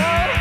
show.